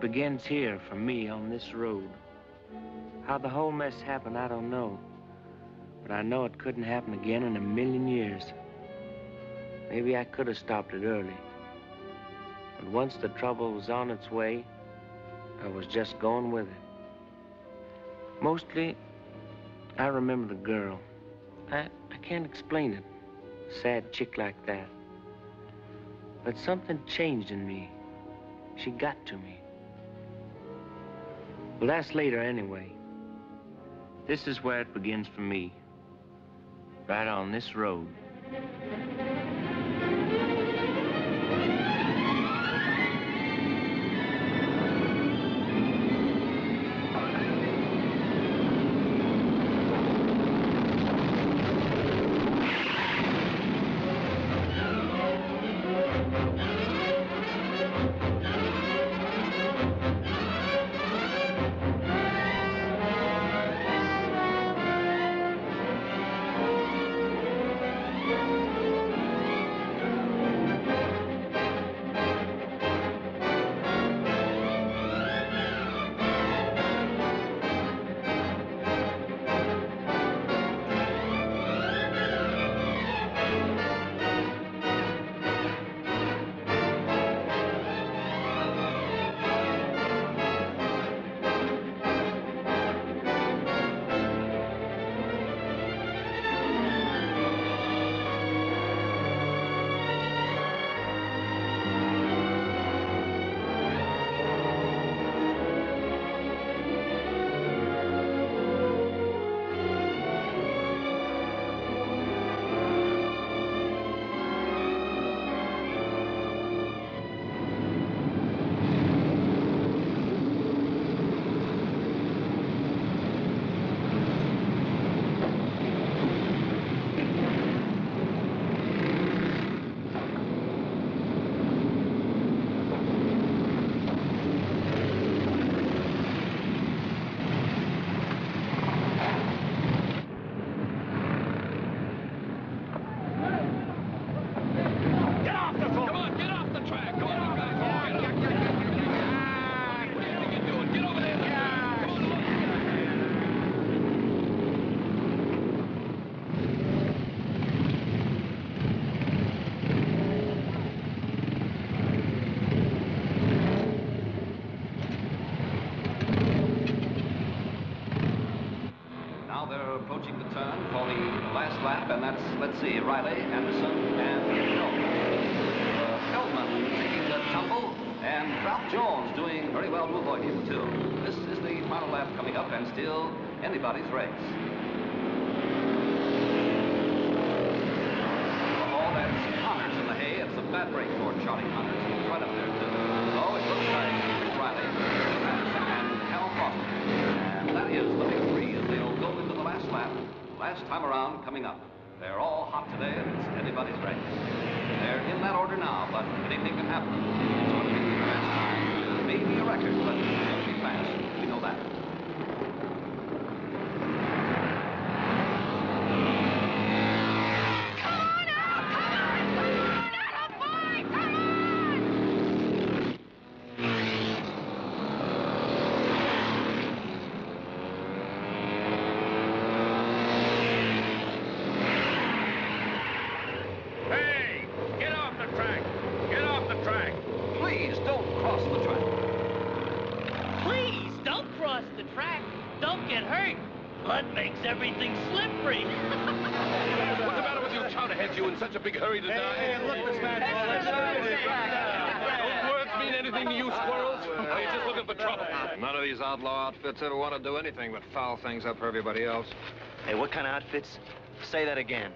It begins here for me on this road. How the whole mess happened, I don't know. But I know it couldn't happen again in a million years. Maybe I could have stopped it early. But once the trouble was on its way, I was just going with it. Mostly, I remember the girl. I, I can't explain it. A sad chick like that. But something changed in me. She got to me. Well, that's later anyway. This is where it begins for me. Right on this road. Riley, Anderson, and Feldman. Uh, Feldman taking the tumble, and Ralph Jones doing very well to avoid him, too. This is the final lap coming up, and still anybody's race. Oh, that's Connors in the hay. It's a bad break for Charlie Connors. He's right up there, too. So it looks like Rich Riley, Anderson, and Hal Foster. And that is the big three as they'll go into the last lap. Last time around coming up. They're all hot today, and it's anybody's race. They're in that order now, but anything can happen. It's going to be a fast time. Maybe a record, but it's going to be fast. We know that. Hey, get off the track! Get off the track! Please don't cross the track. Please, don't cross the track. Don't get hurt. Blood makes everything slippery. What's the matter with you chowderheads? You in such a big hurry to die? look, this man. Don't words mean anything squirrels? Are oh, you just looking for trouble? None of these outlaw outfits ever want to do anything but foul things up for everybody else. Hey, what kind of outfits? Say that again.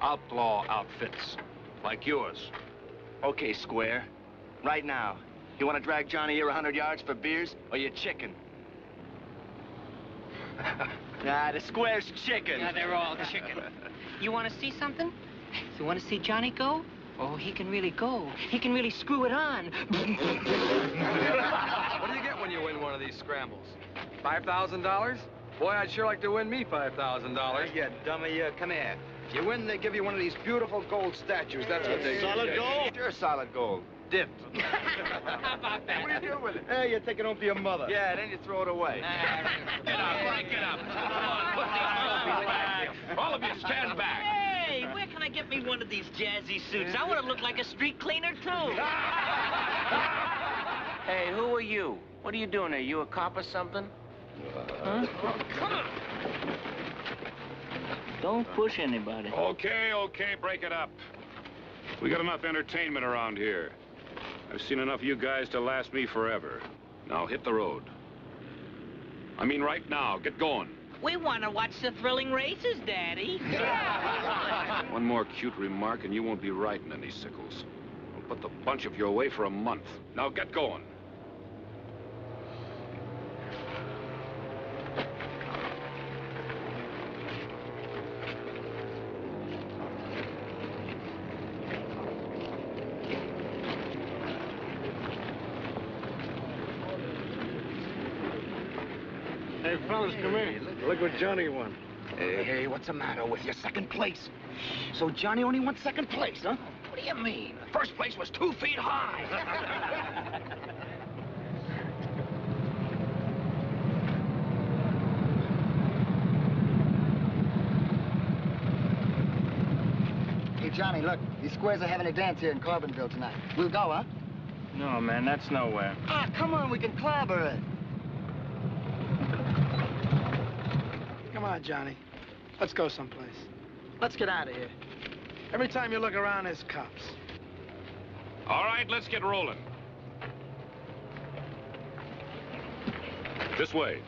Outlaw outfits. Like yours. Okay, Square. Right now, you want to drag Johnny here a 100 yards for beers, or you chicken? nah, the Square's chicken. Yeah, they're all chicken. You want to see something? You want to see Johnny go? Oh, he can really go. He can really screw it on. What do you get when you win one of these scrambles? $5,000? Boy, I'd sure like to win me $5,000. You dummy, uh, come here. You win, they give you one of these beautiful gold statues. That's what they do. Solid get. gold? Sure, solid gold. dipped. How about that? What are you doing with it? Hey, you take it home to your mother. Yeah, then you throw it away. Get up, Frank, get up. Come on, put these back. All of you stand back. Hey, where can I get me one of these jazzy suits? I want to look like a street cleaner, too. Hey, who are you? What are you doing here? You a cop or something? Huh? Come on. Don't push anybody. Okay, okay, break it up. We got enough entertainment around here. I've seen enough of you guys to last me forever. Now hit the road. I mean right now, get going. We want to watch the thrilling races, Daddy. One more cute remark and you won't be riding any sickles. I'll put the bunch of you away for a month. Now get going. Hey, fellas, come here. Look what Johnny won. Hey, hey, what's the matter with your second place? So Johnny only won second place, huh? What do you mean? First place was two feet high. Hey, Johnny, look. These squares are having a dance here in Carbonville tonight. We'll go, huh? No, man, that's nowhere. Ah, come on, we can collaborate. Come on, Johnny. Let's go someplace. Let's get out of here. Every time you look around, there's cops. All right, let's get rolling. This way.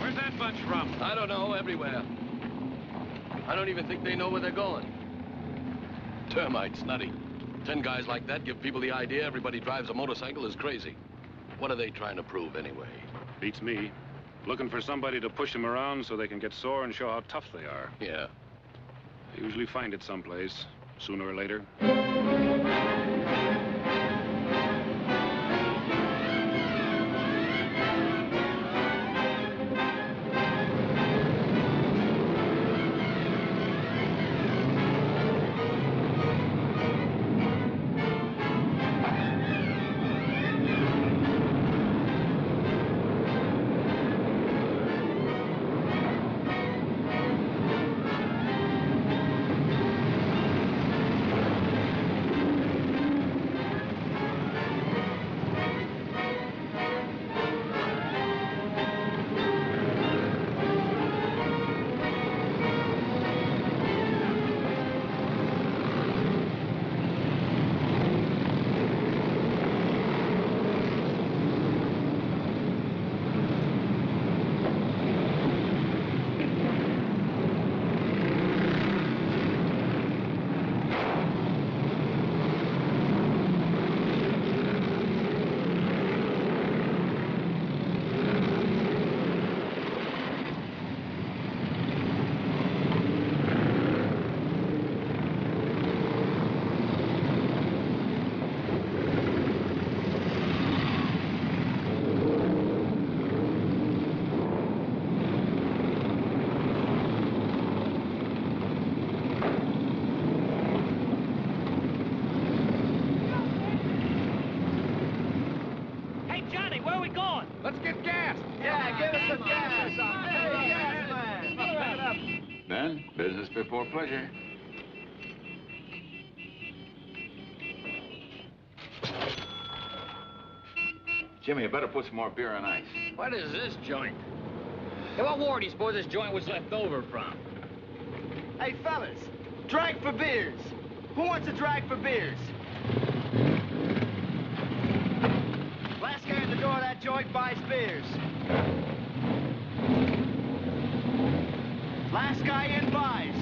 Where's that bunch from? I don't know, everywhere. I don't even think they know where they're going. Termites, nutty. Ten guys like that give people the idea everybody drives a motorcycle is crazy. What are they trying to prove anyway? Beats me. Looking for somebody to push them around so they can get sore and show how tough they are. Yeah. They usually find it someplace, sooner or later. Before pleasure. Jimmy, you better put some more beer on ice. What is this joint? Hey, what war do you suppose this joint was left over from? Hey, fellas, drag for beers. Who wants a drag for beers? Last guy at the door of that joint buys beers. Last guy in buys.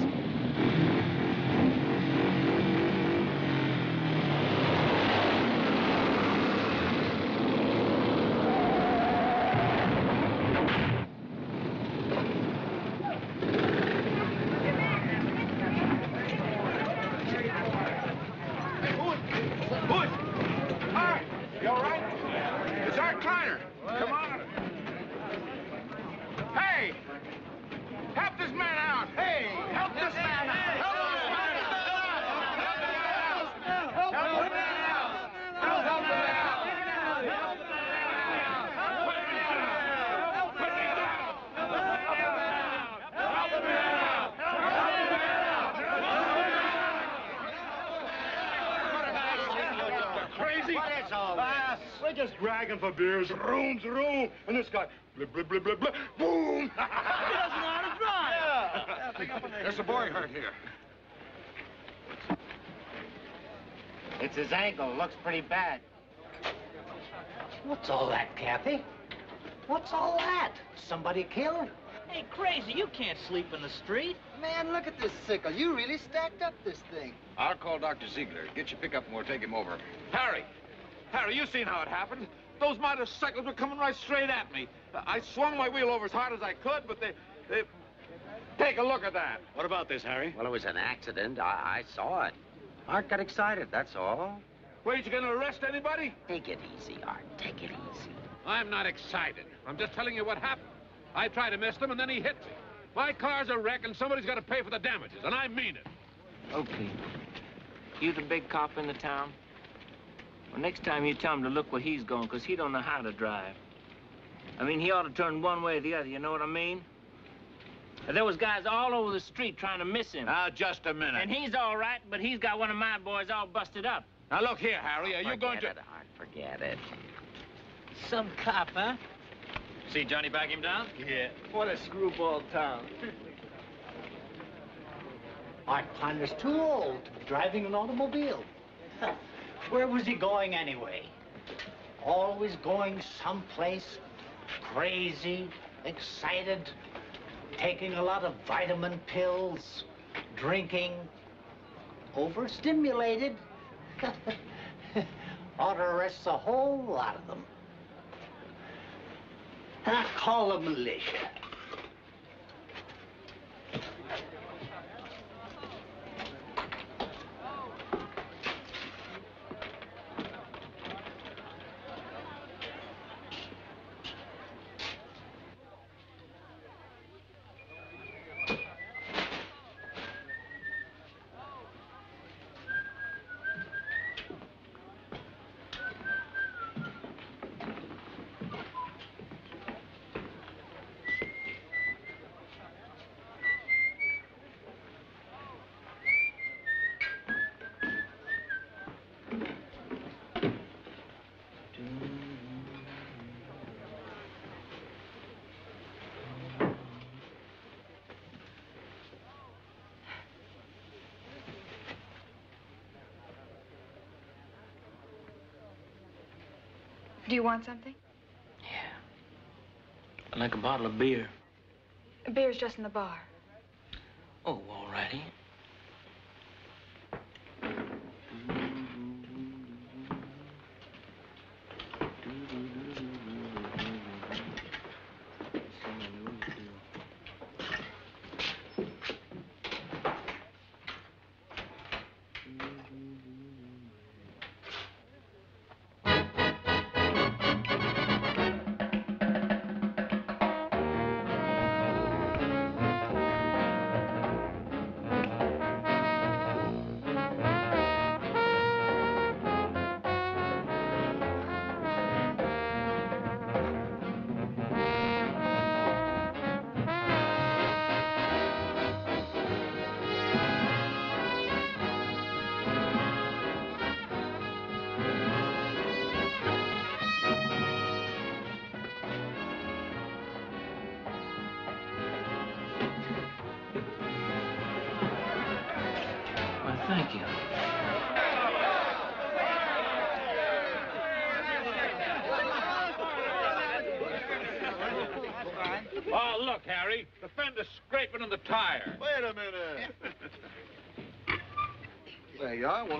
It's Art Kleiner. Come on. Hey! Help this man out! Hey! Help this man out! Help this man out! Help this man out! Help this man out! Help this man out! Help this man out! Put me down! Put me down! Help the man out! Help the man out! Help the man out! Crazy? What is all Ah, we're just for beers, room's room, and this guy, blip, blip, blip, blip, blip, boom! he doesn't know how to drive. Yeah, There's a boy hurt here. It's his ankle. Looks pretty bad. What's all that, Kathy? What's all that? Somebody killed? Hey, crazy, you can't sleep in the street. Man, look at this sickle. You really stacked up this thing. I'll call Dr. Ziegler. Get your pickup and we'll take him over. Harry! Harry, you seen how it happened. Those motorcycles were coming right straight at me. I swung my wheel over as hard as I could, but they... they... Take a look at that. What about this, Harry? Well, it was an accident. I, I saw it. Art got excited, that's all. Wait, you gonna arrest anybody? Take it easy, Art. Take it easy. I'm not excited. I'm just telling you what happened. I tried to miss them, and then he hit me. My car's a wreck, and somebody's got to pay for the damages, and I mean it. Okay. You the big cop in the town? Well, next time you tell him to look where he's going, because he don't know how to drive. I mean, he ought to turn one way or the other, you know what I mean? And there was guys all over the street trying to miss him. Now, just a minute. And he's all right, but he's got one of my boys all busted up. Now, look here, Harry. Are you forget going to... it, Art. Forget it. Some cop, huh? See Johnny back him down? Yeah. What a screwball town. Art Kleiner's too old to be driving an automobile. Where was he going anyway? Always going someplace crazy, excited, taking a lot of vitamin pills, drinking, overstimulated. Ought to arrest a whole lot of them. And I call the militia. Do you want something? Yeah. I'd like a bottle of beer. Beer's just in the bar.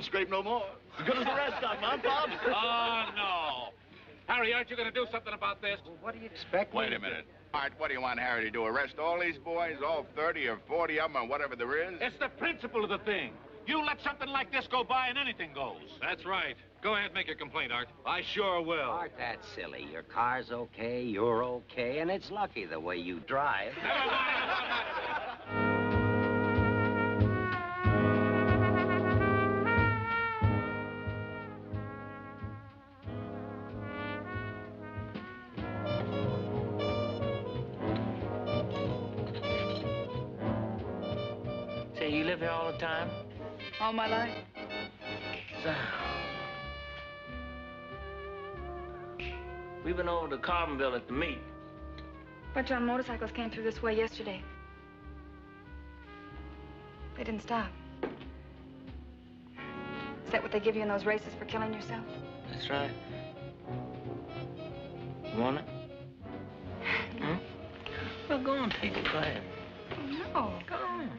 There you are. Won't scrape no more. As good as the rest of them, huh, Bob? oh, no. Harry, aren't you going to do something about this? Well, What do you expect? Wait a minute. Art, what do you want Harry to do? Arrest all these boys, all 30 or 40 of them, or whatever there is? It's the principle of the thing. You let something like this go by and anything goes. That's right. Go ahead, and make your complaint, Art. I sure will. Art, that's silly. Your car's okay, you're okay, and it's lucky the way you drive. Say, you live here all the time? All my life. So, we've been over to Carbonville at the meet. bunch of motorcycles came through this way yesterday. They didn't stop. Is that what they give you in those races for killing yourself? That's right. You want it? Hmm? Well, go on, take. Go ahead. No. Go on.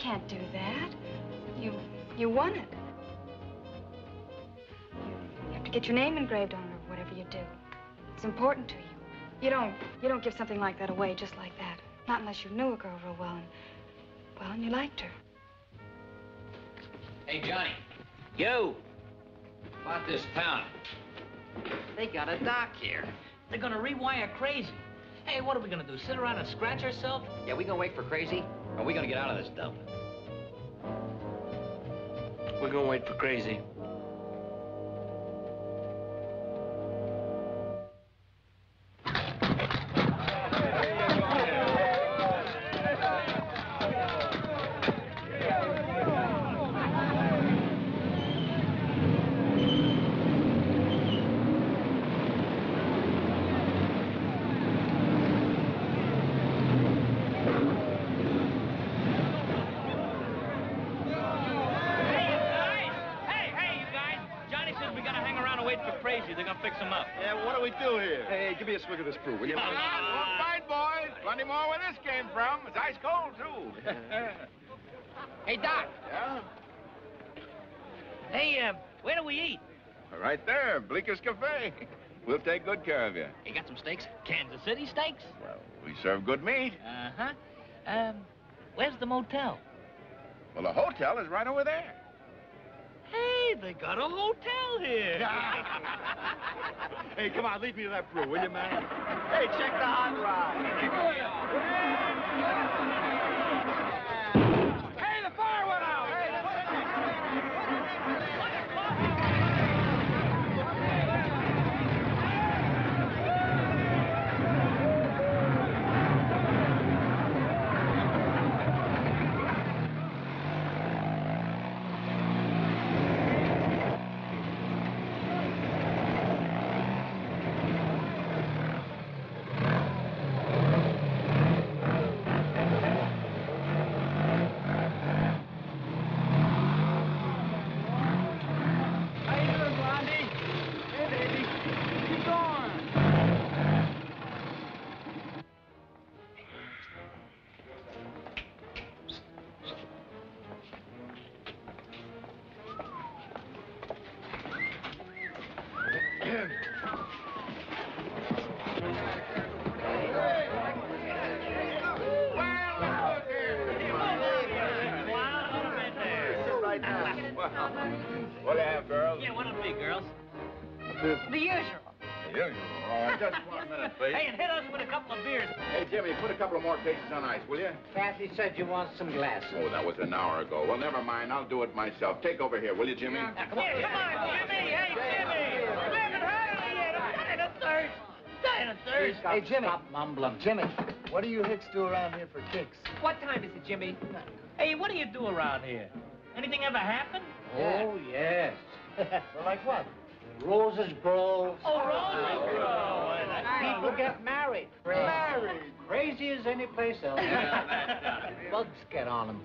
Can't do that. You you won it. You have to get your name engraved on it or whatever you do. It's important to you. You don't you don't give something like that away just like that. Not unless you knew a girl real well and well and you liked her. Hey, Johnny, You. about this town. They got a doc here. They're gonna rewire crazy. Hey, what are we gonna do? Sit around and scratch ourselves? Yeah, we gonna wait for crazy? Or we gonna get out of this dump? We're gonna wait for crazy. Bleeker's Cafe. We'll take good care of you. You got some steaks? Kansas City steaks? Well, we serve good meat. Uh-huh. Um, where's the motel? Well, the hotel is right over there. Hey, they got a hotel here. Hey, come on, lead me to that brew, will you, man? Hey, check the hot rod. couple of beers. Hey, Jimmy, put a couple of more cases on ice, will you? Kathy said you want some glasses. Oh, that was an hour ago. Well, never mind. I'll do it myself. Take over here, will you, Jimmy? Come on, come on, Jimmy. Hey, Jimmy. We haven't heard of you yet. I'm dying of thirst. Dying of thirst. Hey, Jimmy. Stop mumbling. Jimmy, what do you hicks do around here for kicks? What time is it, Jimmy? Hey, what do you do around here? Anything ever happen? Oh, yes. well, like what? Roses grow. Oh, roses grow. People get married. Married. Crazy as any place else. Bugs get on them.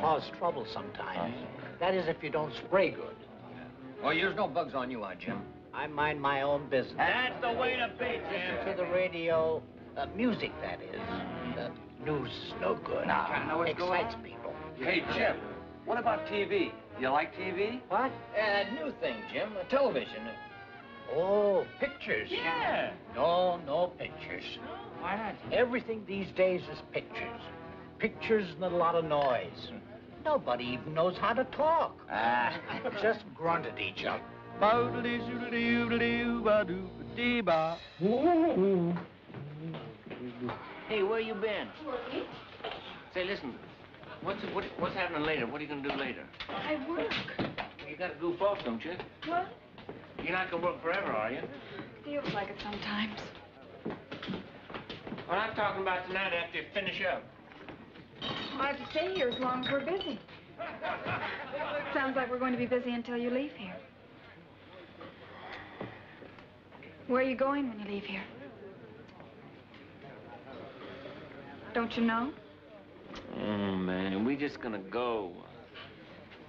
Cause trouble sometimes. That is if you don't spray good. Well, there's no bugs on you, huh, Jim? I mind my own business. That's the way to be, Listen Jim. to the radio. Uh, music, that is. The news is no good. Trying to know what's going Excites on? people. Hey, Jim, what about TV? You like TV? What? A new thing, Jim. A television. Oh, pictures. Yeah. No, no pictures. No, Why not? Everything these days is pictures. Pictures and a lot of noise. Nobody even knows how to talk. Ah. Just grunt at each other. Hey, where you been? Say, listen, what's what, what's happening later? What are you gonna do later? I work. You gotta goof off, don't you? What? You're not gonna work forever, are you? Feels like it sometimes. Well, I'm talking about tonight after you finish up. I have to stay here as long as we're busy. Sounds like we're going to be busy until you leave here. Where are you going when you leave here? Don't you know? Oh, man, we just gonna go.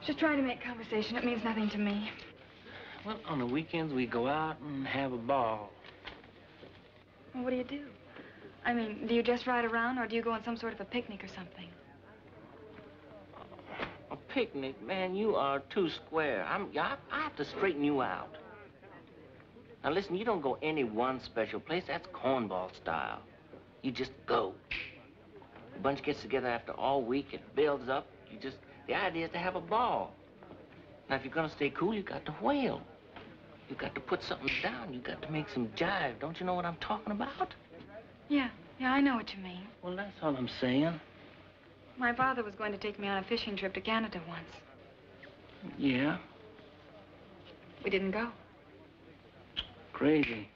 Just trying to make conversation. It means nothing to me. Well, on the weekends, we go out and have a ball. Well, what do you do? I mean, do you just ride around or do you go on some sort of a picnic or something? A picnic? Man, you are too square. I'm, I, I have to straighten you out. Now, listen, you don't go any one special place. That's cornball style. You just go. The bunch gets together after all week. It builds up. You just, the idea is to have a ball. Now, if you're gonna stay cool, you got to whale. You got to put something down. You got to make some jive. Don't you know what I'm talking about? Yeah, yeah, I know what you mean. Well, that's all I'm saying. My father was going to take me on a fishing trip to Canada once. Yeah, We didn't go. crazy.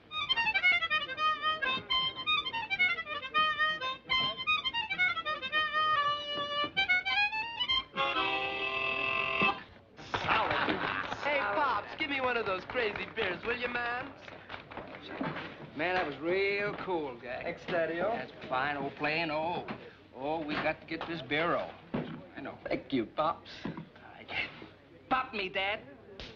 Those crazy beers, will you, man? Man, that was real cool, guy. Exterior? That's fine old playing. Oh, oh, we got to get this beer, bureau. I know. Thank you, Pops. Pop me, Dad.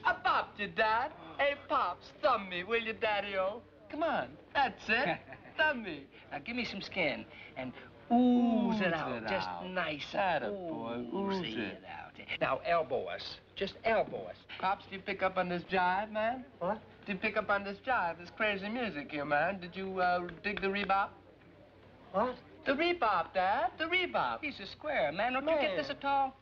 I popped you, Dad. Hey, Pops, thumb me, will you, Daddy-o? Come on, that's it. thumb me. Now give me some skin and ooze, it out. it Just out. nice. Attaboy, ooze Ooze it. it out. Now elbow us. Just elbow us. Pops, did you pick up on this jive, man? What? Did you pick up on this jive, this crazy music here, man? Did you uh, dig the rebop? What? The rebop, Dad. The rebop. He's a square, man. Don't you get this at all?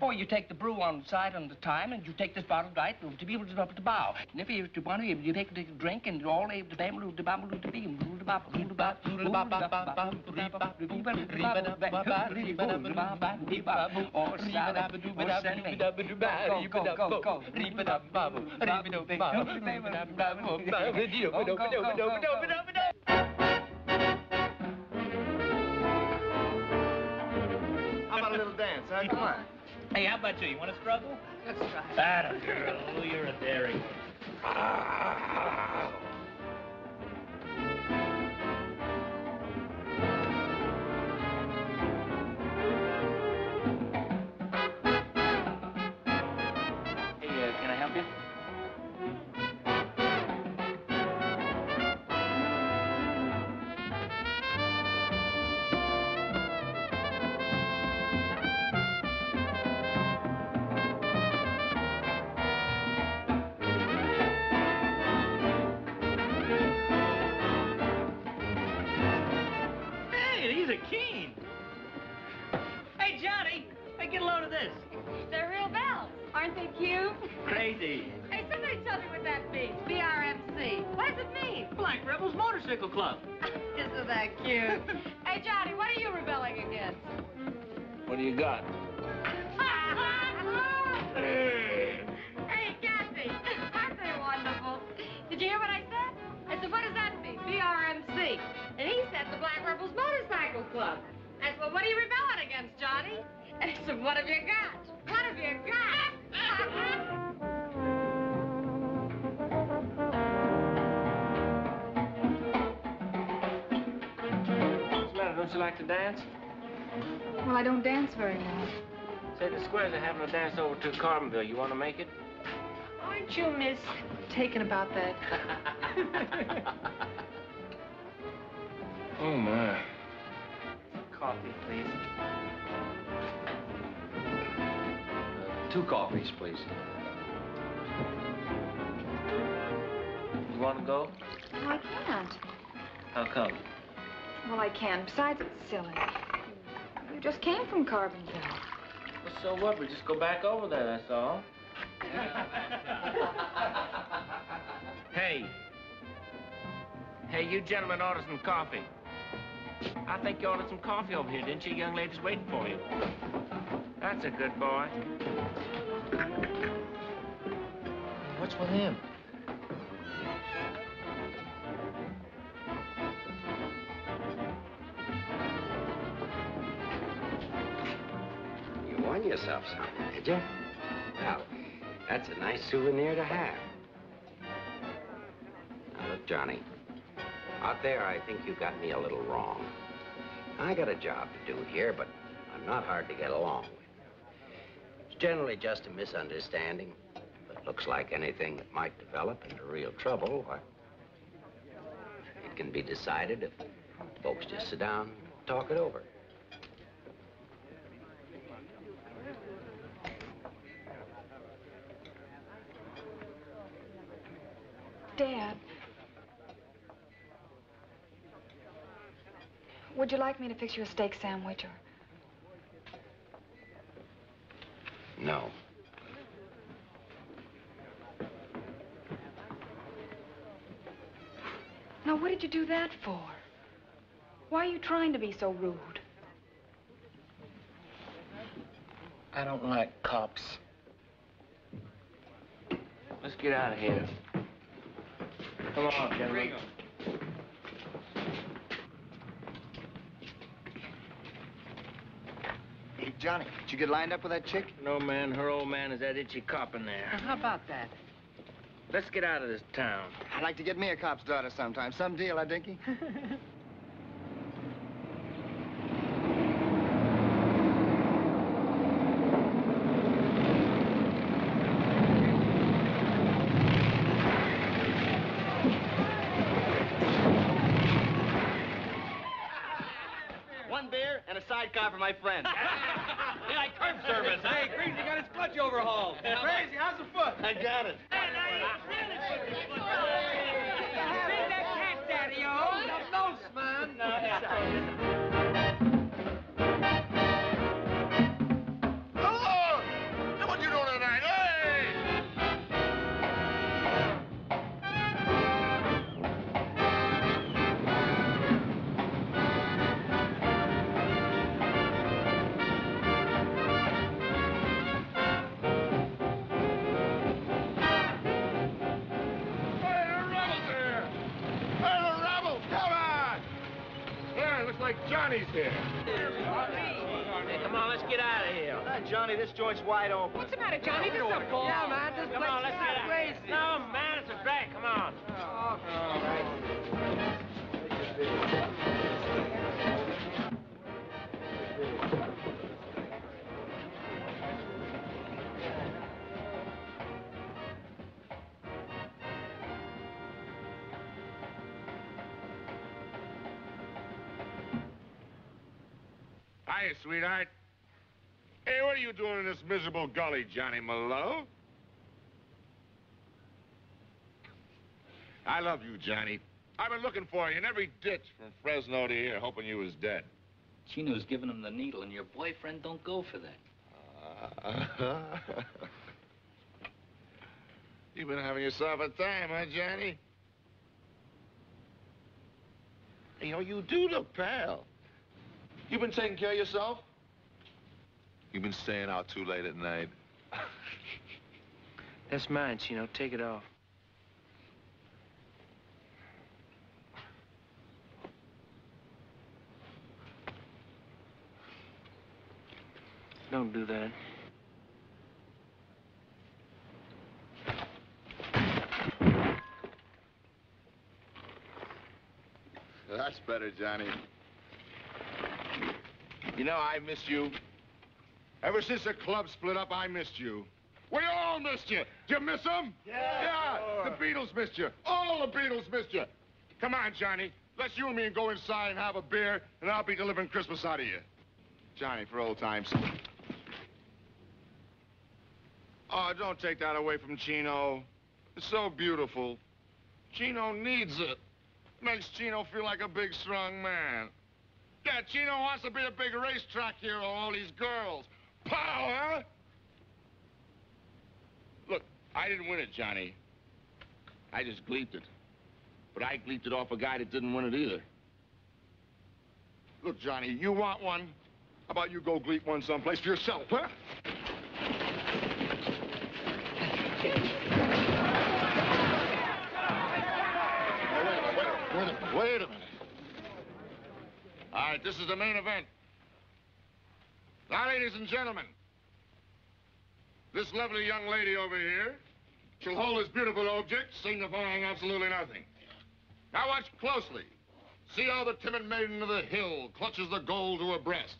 Boy, you take the brew on the side on the time, and you take this bottle right to be able to up the bow. And if you want to, you take a drink and all the bam, the bam, the beam, the bop, the bop, the bop, the bop, the How about a little dance, huh? Come on. Hey, how about you? You want to struggle? Let's try. That girl. Oh, you're a daring. Ah. BRMC. What does it mean? Black Rebels Motorcycle Club. Isn't that cute? hey, Johnny, what are you rebelling against? What do you got? hey, Kathy, aren't they wonderful? Did you hear what I said? I said, what does that mean? BRMC. And he said the Black Rebels Motorcycle Club. I said, well, what are you rebelling against, Johnny? And he said, what have you got? What have you got? Don't you like to dance? Well, I don't dance very well. Say, the squares are having a dance over to Carbonville. You want to make it? Aren't you, miss, taken about that? Oh, my. Coffee, please. Two coffees, please. You want to go? Well, I can't. How come? Well, I can. Besides, it's silly. You just came from Carbonville. Well, so what? We just go back over there, that's all. hey. Hey, you gentlemen order some coffee. I think you ordered some coffee over here, didn't you? Young lady's waiting for you. That's a good boy. What's with him? Won yourself something, did you? Well, that's a nice souvenir to have. Now, look, Johnny. Out there, I think you got me a little wrong. I got a job to do here, but I'm not hard to get along with. It's generally just a misunderstanding. But looks like anything that might develop into real trouble, it can be decided if folks just sit down and talk it over. Dad. Would you like me to fix you a steak sandwich or... No. Now, what did you do that for? Why are you trying to be so rude? I don't like cops. Let's get out of here. Come on, gentlemen. Hey, Johnny, did you get lined up with that chick? No, man. Her old man is that itchy cop in there. How about that? Let's get out of this town. I'd like to get me a cop's daughter sometime. Some deal, I huh, Dinky? sweetheart. Hey, what are you doing in this miserable gully, Johnny Malone? I love you, Johnny. I've been looking for you in every ditch from Fresno to here, hoping you was dead. Chino's giving him the needle, and your boyfriend don't go for that. You've been having yourself a time, huh, Johnny? You know, you do look pale. You been taking care of yourself? You've been staying out too late at night. That's mine, Chino. Take it off. Don't do that. That's better, Johnny. You know, I missed you. Ever since the club split up, I missed you. We all missed you. Did you miss them? Yeah, Yeah, sure. the Beetles missed you. All the Beetles missed you. Come on, Johnny. Let's you and me go inside and have a beer, and I'll be delivering Christmas out of you. Johnny, for old times. Oh, don't take that away from Chino. It's so beautiful. Chino needs it. Makes Chino feel like a big, strong man. Yeah, Chino wants to be a big racetrack hero, all these girls. Power! Look, I didn't win it, Johnny. I just gleeped it. But I gleeped it off a guy that didn't win it either. Look, Johnny, you want one? How about you go gleep one someplace for yourself, huh? Wait a minute, wait a minute, wait a minute. All right, this is the main event. Now, ladies and gentlemen, this lovely young lady over here shall hold this beautiful object, signifying absolutely nothing. Now watch closely. See how the timid maiden of the hill clutches the gold to her breast.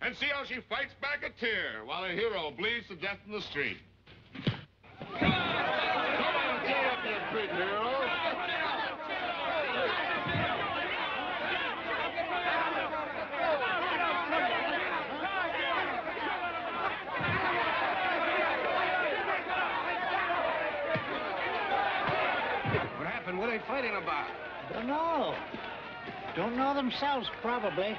And see how she fights back a tear while her hero bleeds to death in the street. Come on, get up, you big hero. They fighting about? Don't know. Don't know themselves, probably.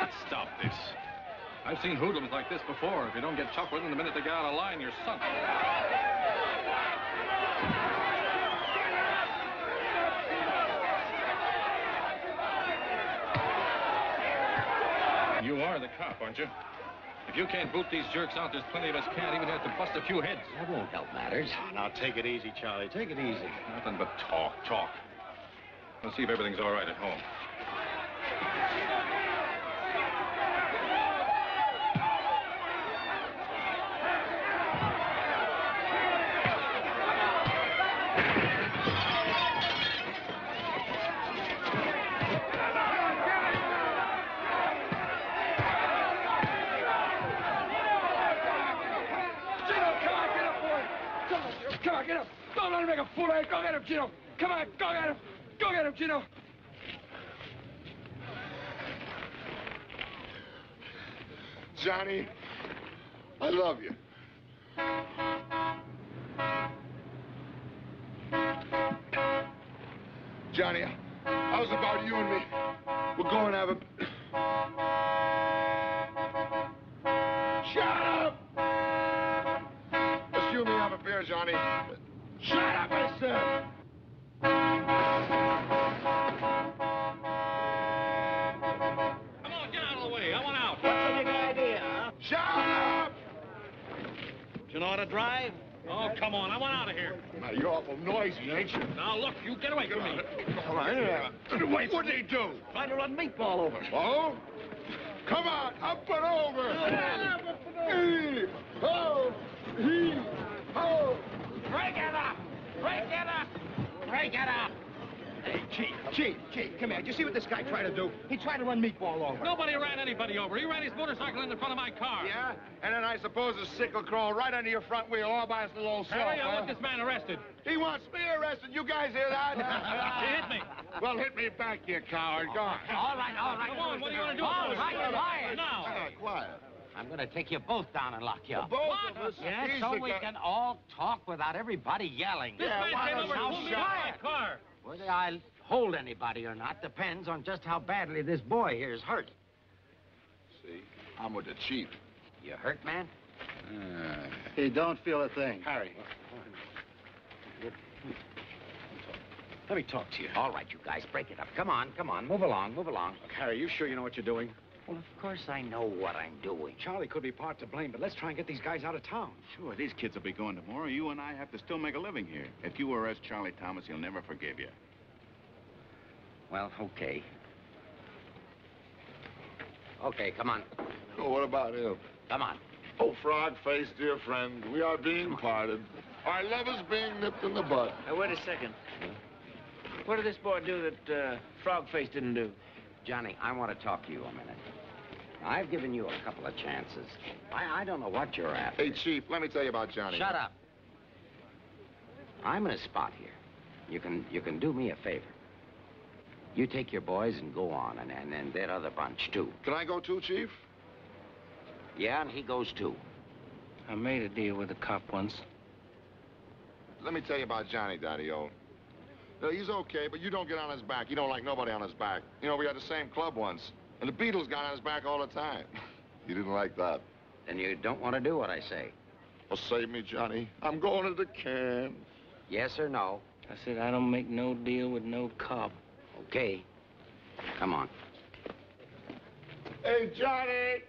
Let's stop this. I've seen hoodlums like this before. If you don't get chucked with them the minute they get out of line, you're sunk. You are the cop, aren't you? If you can't boot these jerks out, there's plenty of us can't even have to bust a few heads. That won't help matters. Now, take it easy, Charlie. Take it easy. Nothing but talk, talk. Let's see if everything's all right at home. Him make a fool of you. Go get him, Gino. Come on, go get him. Go get him, Gino. Johnny, I love you. Johnny, how's about you and me? We're going to have a... Shut up! Let's you and me have a beer, Johnny. Shut up, I said! Come on, get out of the way. I want out. What's the big idea, huh? Shut up! You know how to drive? Oh, come on. I want out of here. Now, you're awful noisy, ain't you? Now, look, you get away from me. Come on. Wait, what'd he do? Trying to run meatball over. Oh? Come on, up and over. He, ho, he, ho. Break it up! Break it up! Break it up! Hey, Chief, Chief, Chief, come here. Did you see what this guy tried to do? He tried to run meatball over. Nobody ran anybody over. He ran his motorcycle in the front of my car. Yeah? And then I suppose the sickle crawled right under your front wheel all by his little old self, Harry, I huh? want this man arrested. He wants me arrested. You guys hear that? He hit me. Well, hit me back, you coward. Go on. All right, all right. Come on, what do you want to do? All right, quiet. Now. quiet. I'm going to take you both down and lock you up. Both of us. Yes, He's so we guy- can all talk without everybody yelling. This Yeah, man why came don't over and pulled me out of my car. Whether I hold anybody or not depends on just how badly this boy here is hurt. See, I'm with the chief. You hurt, man? Uh. He don't feel a thing. Harry. Let me talk to you. All right, you guys, break it up. Come on, come on, move along, move along. Look, Harry, you sure you know what you're doing? Well, of course I know what I'm doing. Charlie could be part to blame, but let's try and get these guys out of town. Sure, these kids will be going tomorrow. You and I have to still make a living here. If you arrest Charlie Thomas, he'll never forgive you. Well, okay. Okay, come on. Oh, what about him? Come on. Oh, frog face, dear friend, we are being parted. Our love is being nipped in the bud. Now, wait a second. What did this boy do that uh, Frogface didn't do? Johnny, I want to talk to you a minute. I've given you a couple of chances. I, I don't know what you're after. Hey, Chief, let me tell you about Johnny. Shut up. I'm in a spot here. You can you can do me a favor. You take your boys and go on, and, and, and that other bunch, too. Can I go too, Chief? Yeah, and he goes, too. I made a deal with a cop once. Let me tell you about Johnny, Daddy-O. No, he's okay, but you don't get on his back. You don't like nobody on his back. You know, we had the same club once. And the Beetles got on his back all the time. He didn't like that. Then you don't want to do what I say. Well, save me, Johnny. I'm going to the can. Yes or no? I said I don't make no deal with no cop. Okay. Come on. Hey, Johnny,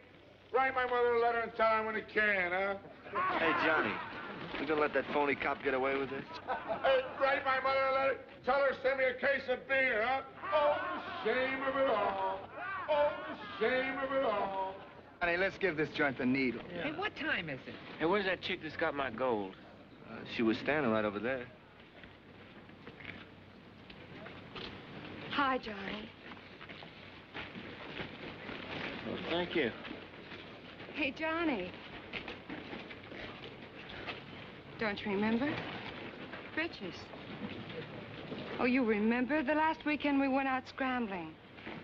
write my mother a letter and tell her when you can, huh? Hey, Johnny, you gonna let that phony cop get away with this? Hey, write my mother a letter. Tell her send me a case of beer, huh? Oh, the shame of it all. Oh, the shame of it all. Johnny, let's give this joint the needle. Hey, what time is it? Hey, where's that chick that's got my gold? Uh, she was standing right over there. Hi, Johnny. Well, thank you. Hey, Johnny. Don't you remember? Bridges. Oh, you remember the last weekend we went out scrambling?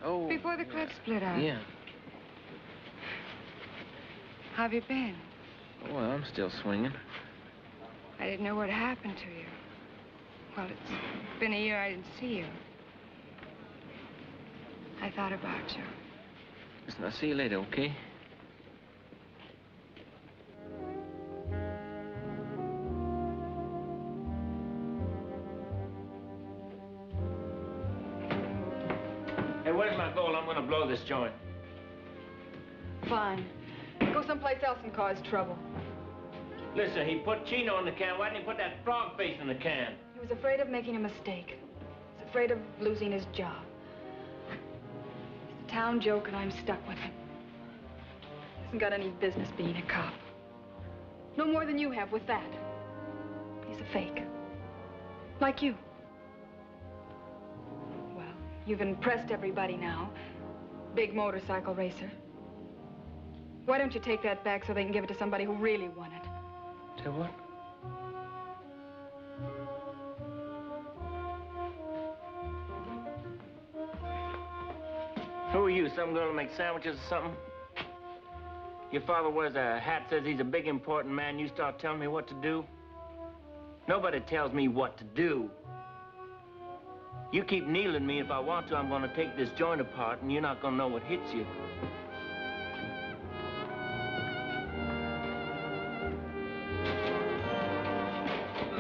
Oh. Before the cliff split up. Yeah. How have you been? Oh, well, I'm still swinging. I didn't know what happened to you. Well, it's been a year I didn't see you. I thought about you. Listen, I'll see you later, okay? Hey, where's my gold? I'm gonna blow this joint. Fine. Go someplace else and cause trouble. Listen, he put Chino in the can. Why didn't he put that frog face in the can? He was afraid of making a mistake. He's afraid of losing his job. Town joke, and I'm stuck with him. He hasn't got any business being a cop. No more than you have with that. He's a fake. Like you. Well, you've impressed everybody now. Big motorcycle racer. Why don't you take that back so they can give it to somebody who really won it? To what? Some girl to make sandwiches or something? Your father wears a hat, says he's a big, important man. You start telling me what to do? Nobody tells me what to do. You keep kneeling me. If I want to, I'm going to take this joint apart, and you're not going to know what hits you.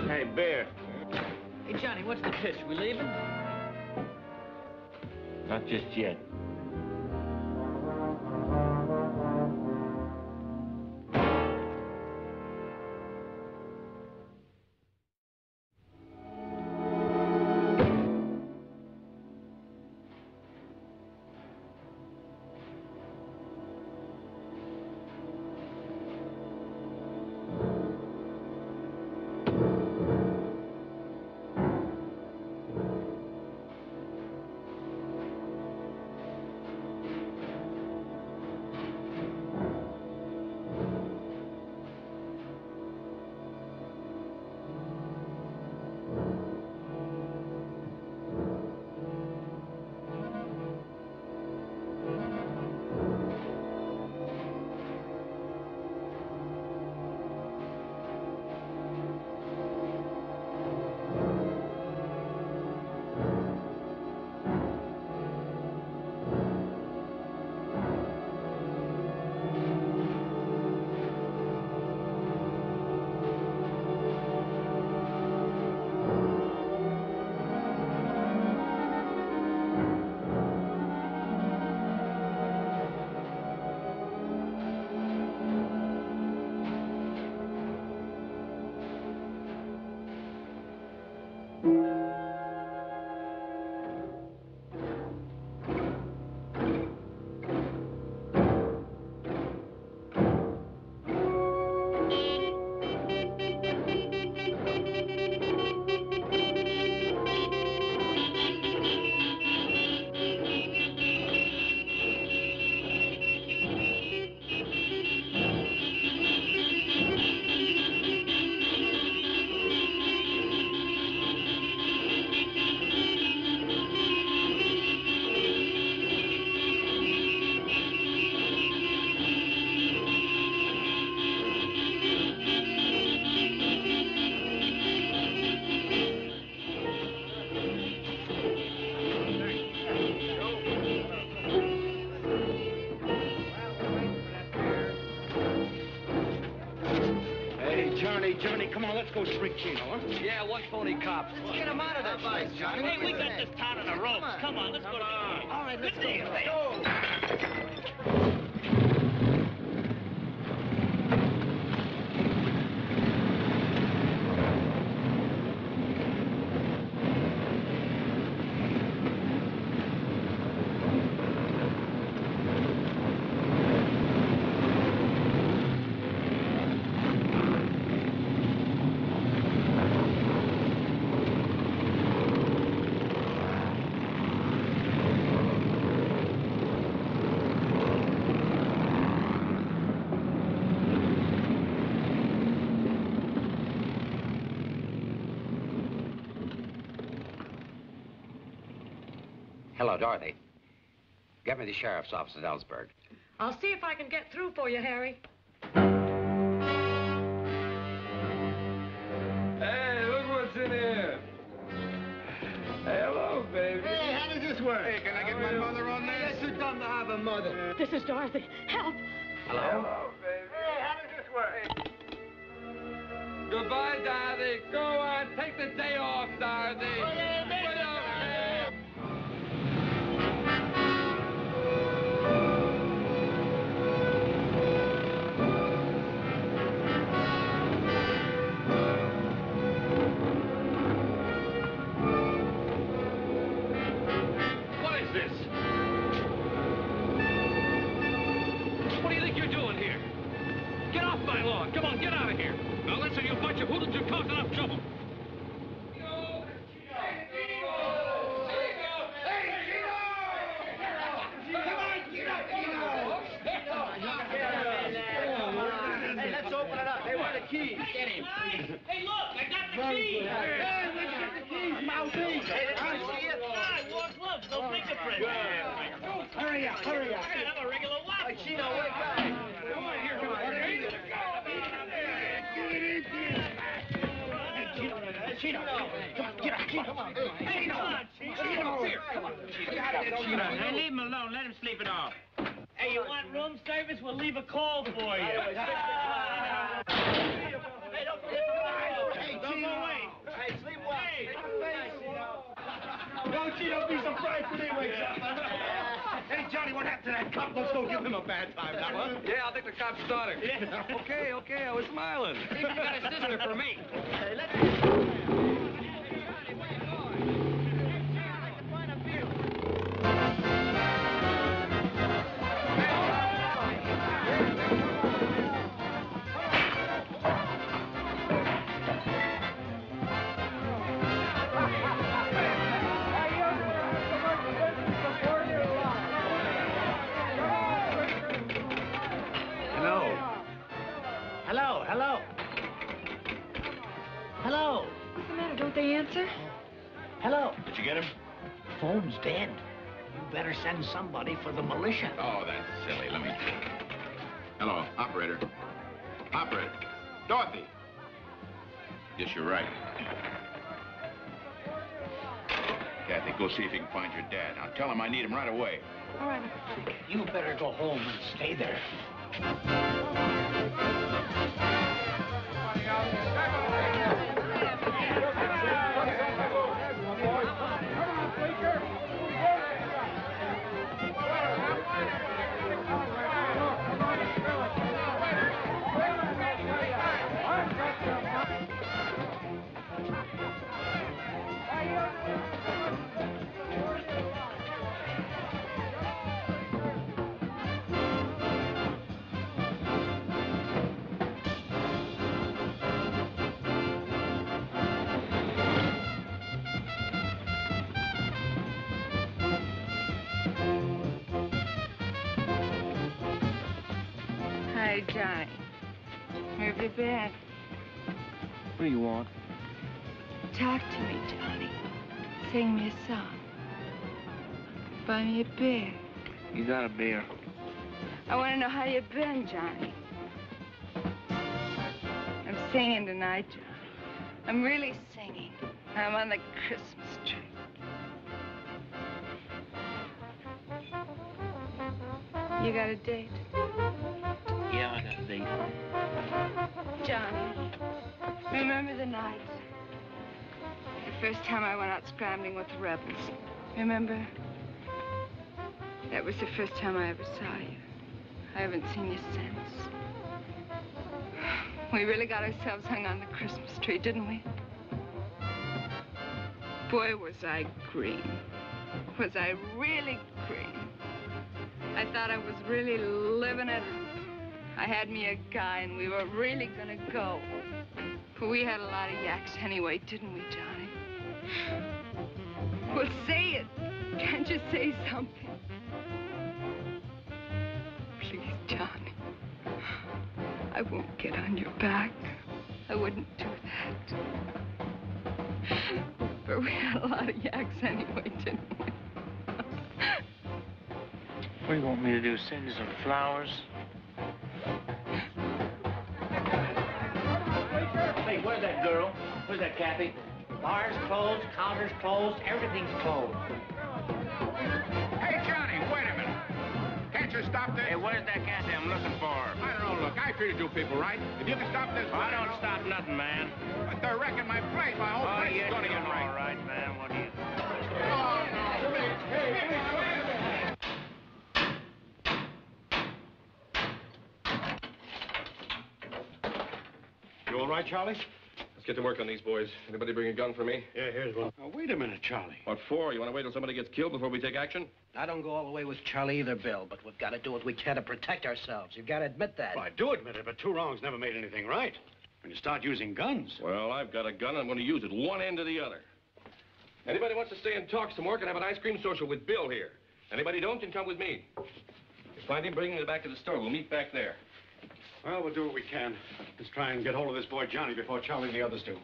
Hey, Bear. Hey, Johnny, what's the pitch? We leaving? Not just yet. Hello, Dorothy. Get me the sheriff's office at Ellsberg. I'll see if I can get through for you, Harry. Hey, look what's in here. Hey, hello, baby. Hey, how does this work? Hey, can I get my mother on this? Yes, you're dumb to have a mother. This is Dorothy. Help! Hello, Hello, baby. Hey, how does this work? Goodbye, Dorothy. Go on, take the day off, Dorothy. Oh, Put up, Hey, leave him alone. Let him sleep it off. Hey, you want room service? We'll leave a call for you. Hey, don't forget the file. Hey, Don't go away. Hey, sleep well. Don't Chino be surprised when he wakes up. Hey, Johnny, what happened to that cop? Let's go give him a bad time now, huh? Yeah, I think the cop started. okay, okay, I was smiling. You got a sister for me. Hey, let's... Don't they answer? Hello. Did you get him? Phone's dead. You better send somebody for the militia. Oh, that's silly. Let me check. Hello, operator. Operator. Dorothy. Yes, you're right. Kathy, go see if you can find your dad. Now tell him I need him right away. All right. You better go home and stay there. Where have you been? What do you want? Talk to me, Johnny. Sing me a song. Buy me a beer. You got a beer. I want to know how you've been, Johnny. I'm singing tonight, Johnny. I'm really singing. I'm on the Christmas tree. You got a date? Johnny, remember the night? The first time I went out scrambling with the rebels. Remember? That was the first time I ever saw you. I haven't seen you since. We really got ourselves hung on the Christmas tree, didn't we? Boy, was I green. Was I really green? I thought I was really living it. I had me a guy, and we were really gonna go. But we had a lot of yaks anyway, didn't we, Johnny? Well, say it. Can't you say something? Please, Johnny. I won't get on your back. I wouldn't do that. But we had a lot of yaks anyway, didn't we? What do you want me to do? Send you some flowers? Where's that Kathy? Bars closed, counters closed, everything's closed. Hey, Johnny, wait a minute. Can't you stop this? Hey, where's that Kathy I'm looking for? I don't know. Look, I treated you people right. If you can stop this... I don't stop nothing, man. But they're wrecking my place. My whole Oh, place yes, is going to get wrecked. all right, man. What do you... Oh, no. Hey, hey, hey. You all right, Charlie? Let's get to work on these boys. Anybody bring a gun for me? Yeah, here's one. Now, wait a minute, Charlie. What for? You want to wait till somebody gets killed before we take action? I don't go all the way with Charlie either, Bill, but we've got to do what we can to protect ourselves. You've got to admit that. Well, I do admit it, but two wrongs never made anything right. When you start using guns. Well, I've got a gun. And I'm going to use it one end or the other. Anybody wants to stay and talk some more can have an ice cream social with Bill here. Anybody don't can come with me. You find him, bring him back to the store. We'll meet back there. Well, we'll do what we can. Let's try and get hold of this boy Johnny before Charlie and the others do.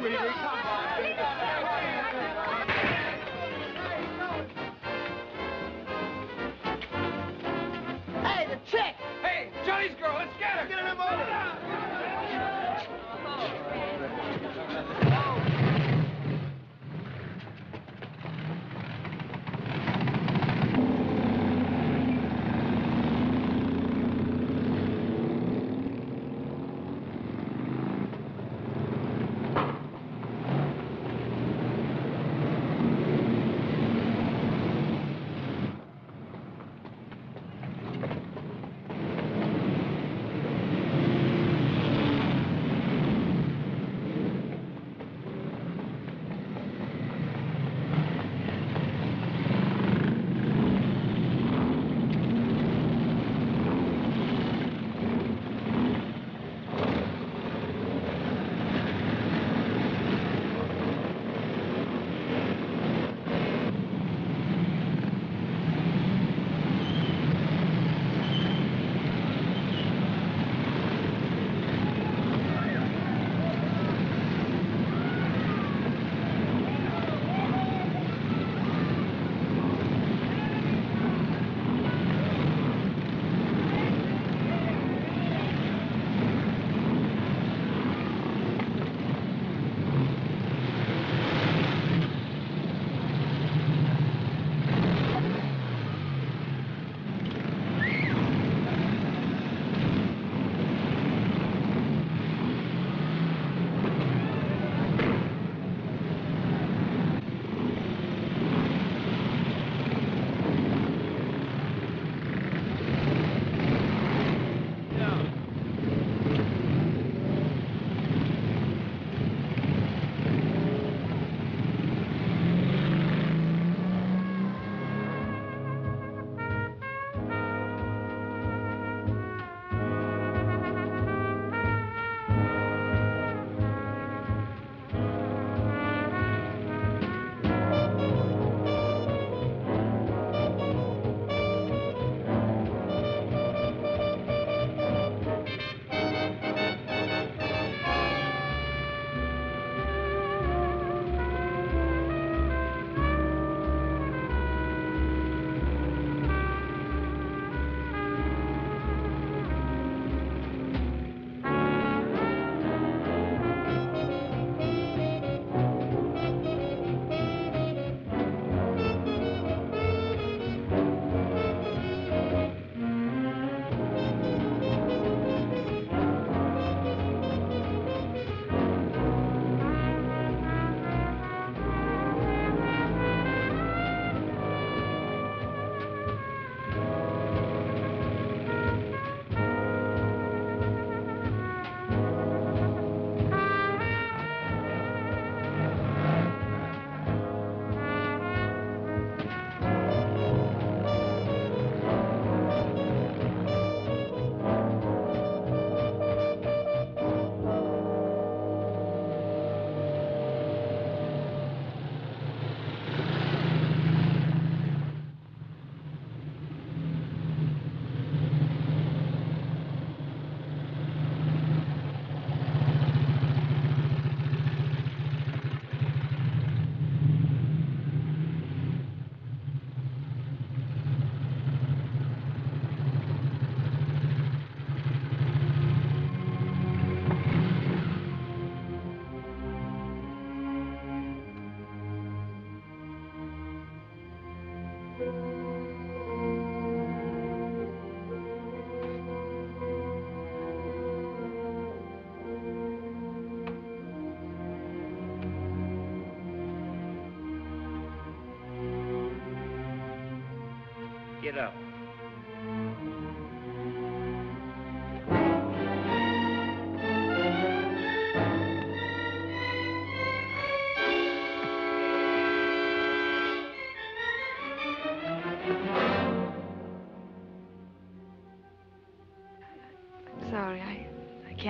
Sweetie.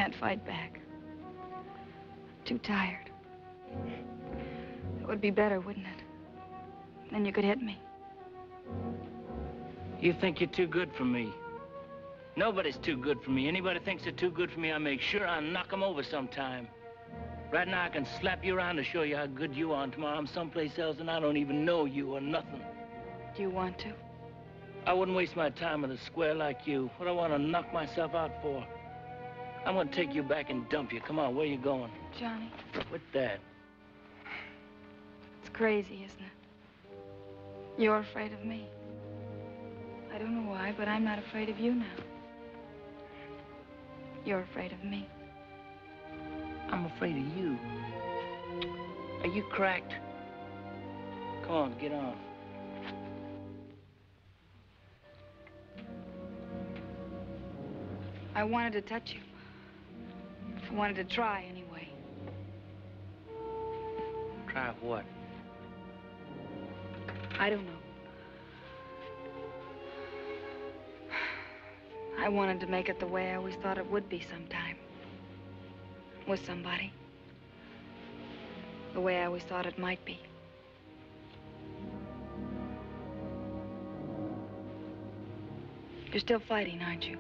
Can't fight back. I'm too tired. It would be better, wouldn't it? Then you could hit me. You think you're too good for me. Nobody's too good for me. Anybody thinks they're too good for me, I make sure I knock 'em over sometime. Right now, I can slap you around to show you how good you are, and tomorrow I'm someplace else and I don't even know you or nothing. Do you want to? I wouldn't waste my time with a square like you. What do I want to knock myself out for? I'm gonna take you back and dump you. Come on, where you going? Johnny, With that. it's crazy, isn't it? You're afraid of me. I don't know why, but I'm not afraid of you now. You're afraid of me. I'm afraid of you. Are you cracked? Come on, get on. I wanted to touch you. I wanted to try anyway. Try what? I don't know. I wanted to make it the way I always thought it would be sometime. With somebody. The way I always thought it might be. You're still fighting, aren't you?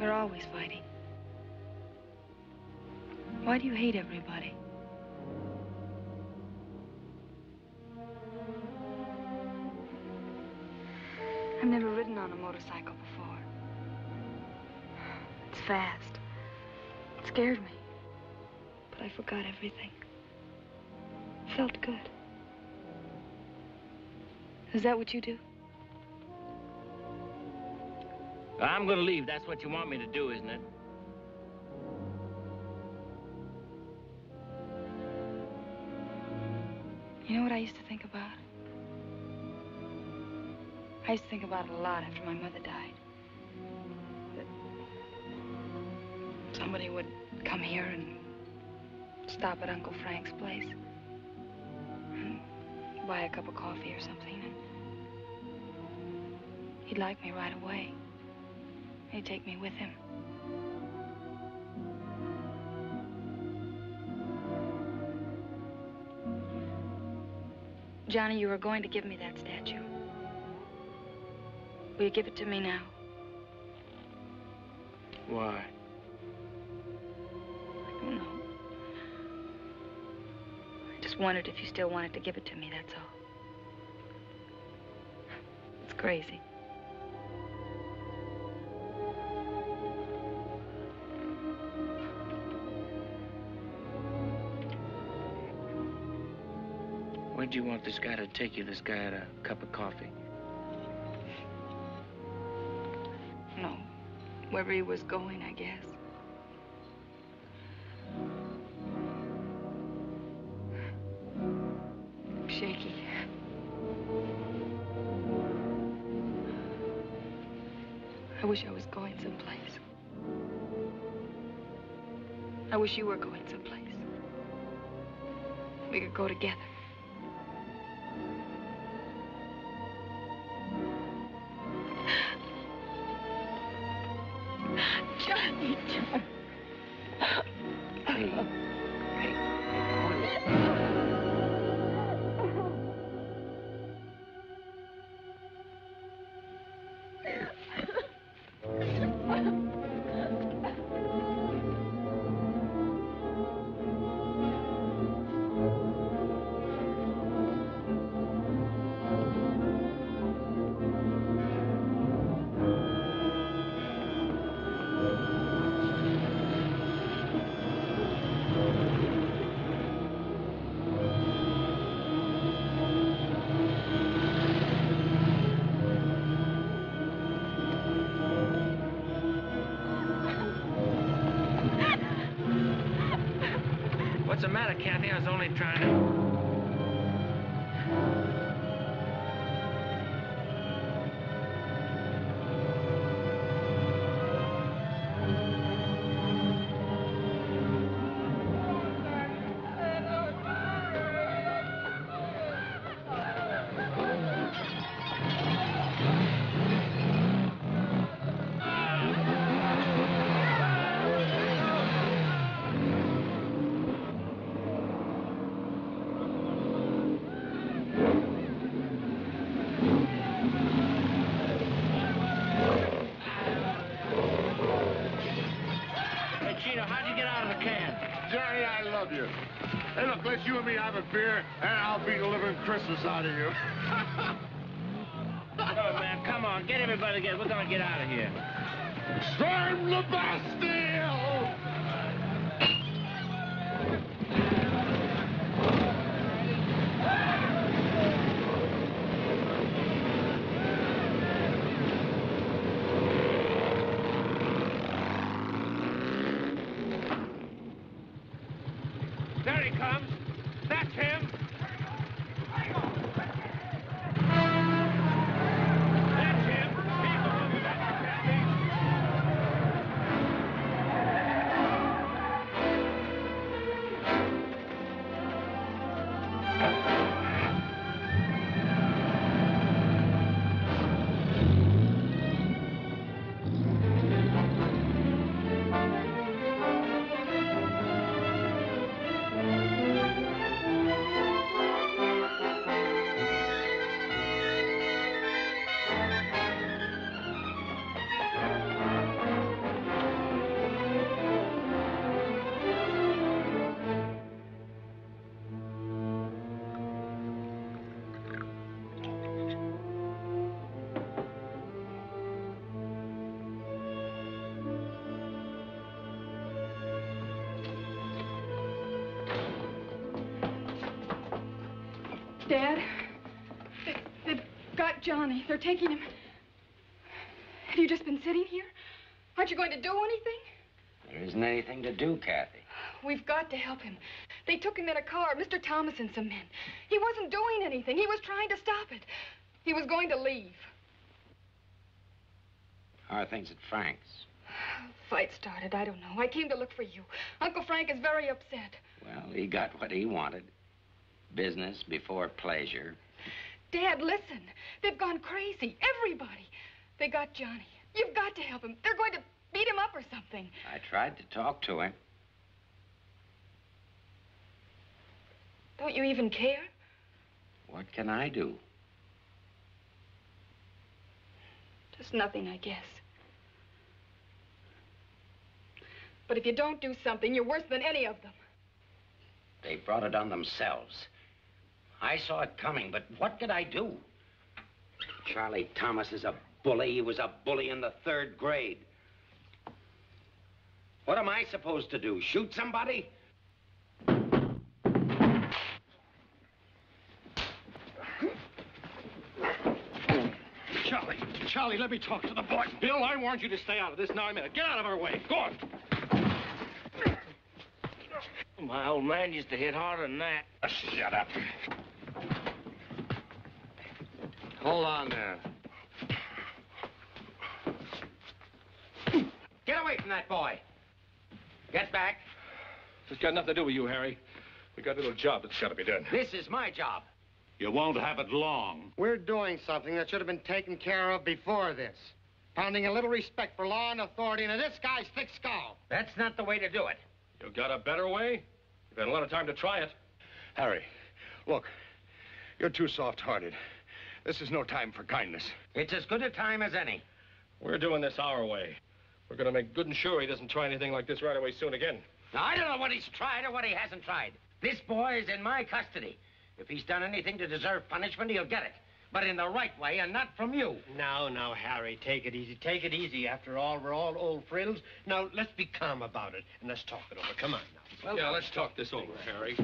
You're always fighting. Why do you hate everybody? I've never ridden on a motorcycle before. It's fast. It scared me. But I forgot everything. Felt good. Is that what you do? I'm gonna leave. That's what you want me to do, isn't it? You know what I used to think about? I used to think about it a lot after my mother died. That somebody would come here and stop at Uncle Frank's place and buy a cup of coffee or something, and he'd like me right away. He'd take me with him. Johnny, you were going to give me that statue. Will you give it to me now? Why? I don't know. I just wondered if you still wanted to give it to me, that's all. It's crazy. You want this guy to take you? This guy had a cup of coffee. No. Wherever he was going, I guess. I'm shaky. I wish I was going someplace. I wish you were going someplace. We could go together. Trying to... you and me have a beer, and I'll beat the living Christmas out of you. Oh, man, come on. Get everybody together. We're gonna get out of here. Storm the Bastille! Dad, they, they've got Johnny. They're taking him. Have you just been sitting here? Aren't you going to do anything? There isn't anything to do, Kathy. We've got to help him. They took him in a car, Mr. Thomas and some men. He wasn't doing anything. He was trying to stop it. He was going to leave. How are things at Frank's? Fight started. I don't know. I came to look for you. Uncle Frank is very upset. Well, he got what he wanted. Business before pleasure. Dad, listen. They've gone crazy. Everybody. They got Johnny. You've got to help him. They're going to beat him up or something. I tried to talk to him. Don't you even care? What can I do? Just nothing, I guess. But if you don't do something, you're worse than any of them. They brought it on themselves. I saw it coming, but what could I do? Charlie Thomas is a bully. He was a bully in the third grade. What am I supposed to do? Shoot somebody? Charlie, Charlie, let me talk to the boy. Bill, I warned you to stay out of this now a minute. Get out of our way. Go on. My old man used to hit harder than that. Shut up. Hold on there. Get away from that boy. Get back. It's got nothing to do with you, Harry. We got a little job that's got to be done. This is my job. You won't have it long. We're doing something that should have been taken care of before this. Pounding a little respect for law and authority into this guy's thick skull. That's not the way to do it. You got a better way? You've had a lot of time to try it. Harry, look, you're too soft-hearted. This is no time for kindness. It's as good a time as any. We're doing this our way. We're going to make good and sure he doesn't try anything like this right away soon again. Now, I don't know what he's tried or what he hasn't tried. This boy is in my custody. If he's done anything to deserve punishment, he'll get it. But in the right way and not from you. Now, now, Harry, take it easy. Take it easy. After all, we're all old friends. Now, let's be calm about it, and let's talk it over. Come on now. Well, yeah, let's talk this over, Harry.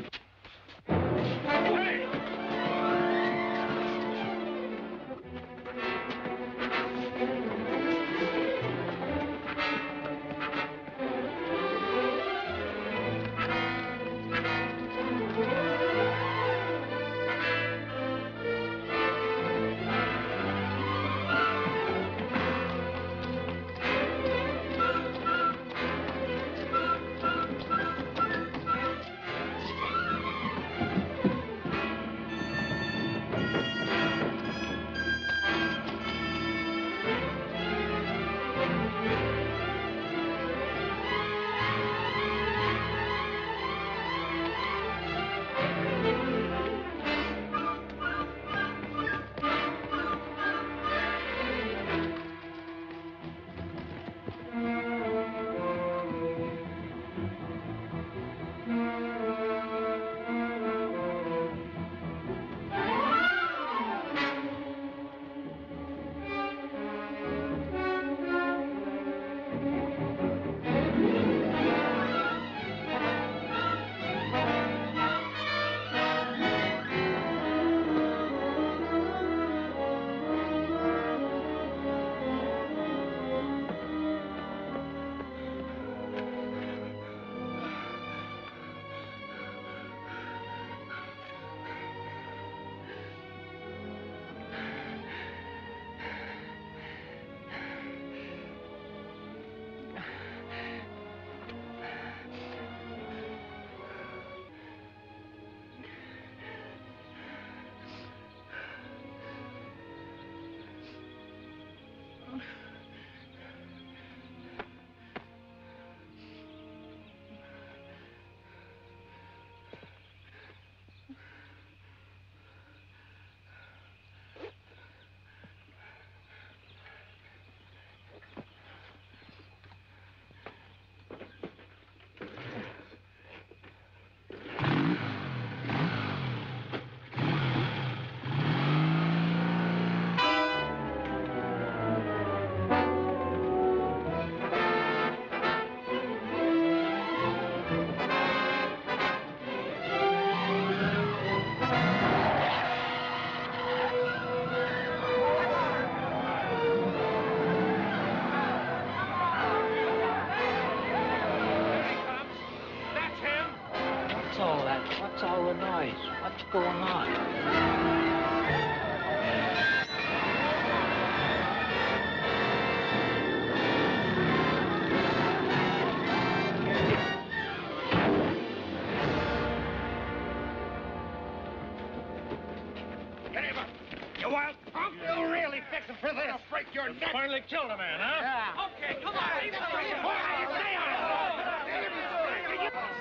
Your neck. Finally killed a man, huh? Yeah. Okay, come on.